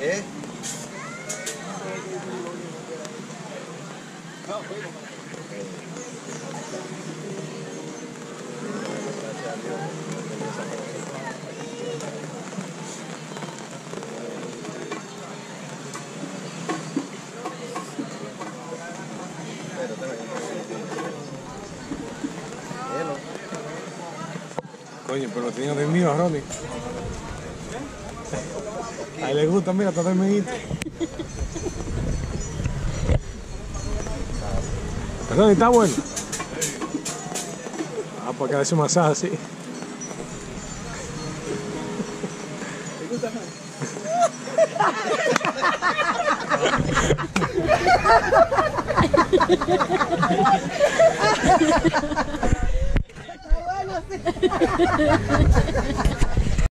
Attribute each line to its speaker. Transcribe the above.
Speaker 1: ¿Eh? Oye, pero los niños de mío, Ronnie. A él le gusta, mira, está dormidito. Ronnie, está bueno. Ah, para que hace un masaje así.